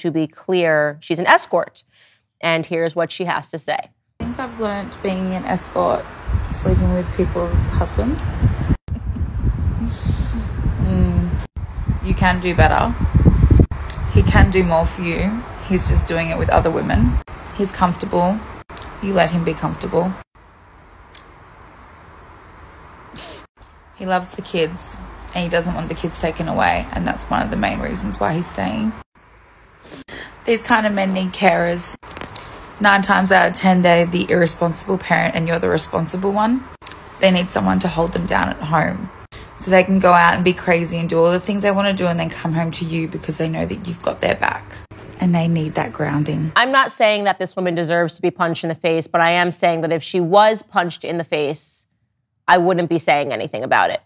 To be clear, she's an escort. And here's what she has to say. Things I've learned being an escort, sleeping with people's husbands. mm, you can do better. He can do more for you. He's just doing it with other women. He's comfortable. You let him be comfortable. He loves the kids and he doesn't want the kids taken away, and that's one of the main reasons why he's staying. These kind of men need carers. Nine times out of ten, they're the irresponsible parent and you're the responsible one. They need someone to hold them down at home so they can go out and be crazy and do all the things they want to do and then come home to you because they know that you've got their back and they need that grounding. I'm not saying that this woman deserves to be punched in the face, but I am saying that if she was punched in the face, I wouldn't be saying anything about it.